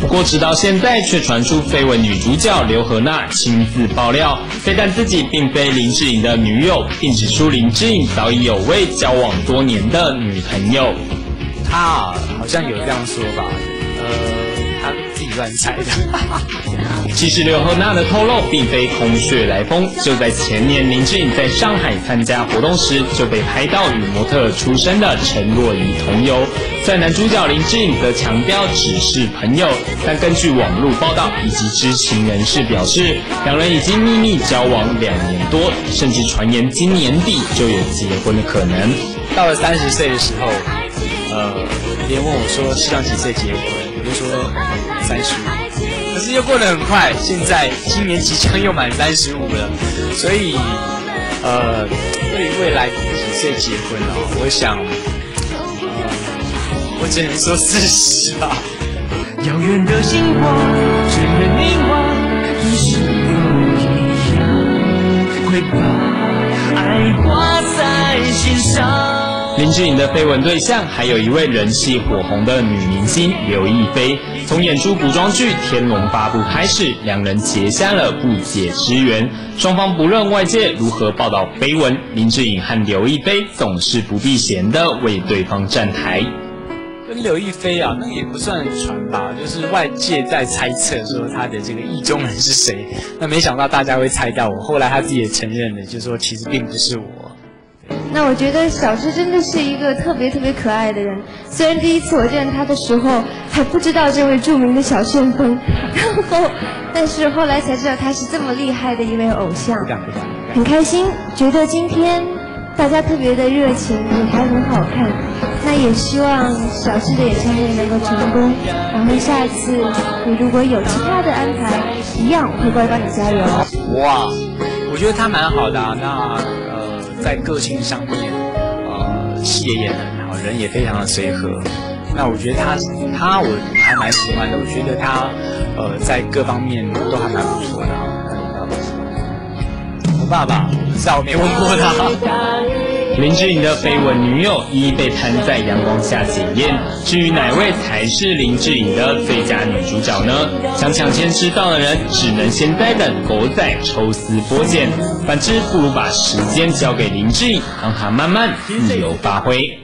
不过，直到现在却传出绯闻女主角刘荷娜亲自爆料，非但自己并非林志颖的女友，并指出林志颖早已有位交往多年的女朋友。他好像有这样说吧？呃。乱猜的。其实刘荷娜的透露并非空穴来风，就在前年林志颖在上海参加活动时，就被拍到与模特出身的陈若仪同游。在男主角林志颖则强调只是朋友，但根据网络报道以及知情人士表示，两人已经秘密交往两年多，甚至传言今年底就有结婚的可能。到了三十岁的时候，呃，别人问我说希望几岁结婚，我就说。三十五，可是又过得很快。现在今年即将又满三十五了，所以呃，对于未来几岁结婚哦，我想，我只能说四十吧。遥远的星光，只愿凝望，你一样，会把爱挂在心上。林志颖的绯闻对象还有一位人气火红的女明星刘亦菲。从演出古装剧《天龙八部》开始，两人结下了不解之缘。双方不论外界如何报道绯闻，林志颖和刘亦菲总是不避嫌的为对方站台。跟刘亦菲啊，那也不算传吧，就是外界在猜测说她的这个意中人是谁。那没想到大家会猜到我，后来他自己也承认了，就说其实并不是我。那我觉得小诗真的是一个特别特别可爱的人。虽然第一次我见他的时候还不知道这位著名的小旋风，然后，但是后来才知道他是这么厉害的一位偶像。很开心，觉得今天大家特别的热情，舞台很好看。那也希望小诗的演唱会能够成功。然后下次你如果有其他的安排，一样会过来帮你加油。哇，我觉得他蛮好的。那。在个性上面，呃，戏也很好，人也非常的随和。那我觉得他，他我还蛮喜欢的。我觉得他，呃，在各方面都还蛮不错的。我爸爸，不知道我没问过他。林志颖的绯闻女友一一被摊在阳光下检验。至于哪位才是林志颖的最佳女主角呢？想抢先知道的人，只能先待等狗仔抽丝剥茧。反之，不如把时间交给林志颖，让他慢慢自由发挥。